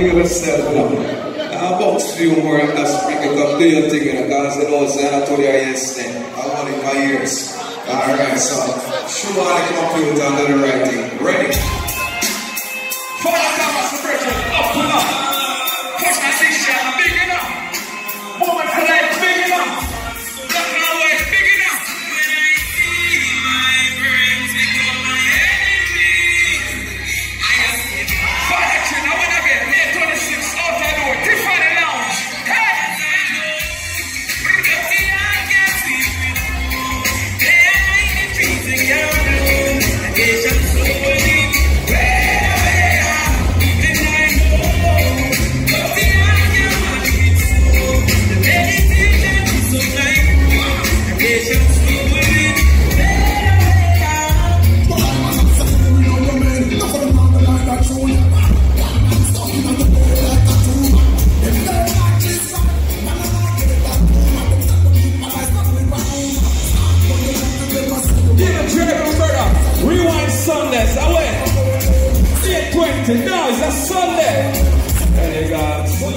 big yourself. I box few more as bring it up, do your thing, because you know, say oh, I told you yesterday, I want in my ears. Alright, so, show on the computer and do the right thing. Ready? Thomas, the president, up and up. Sundays, away. 820, now it's a Sunday. There you go.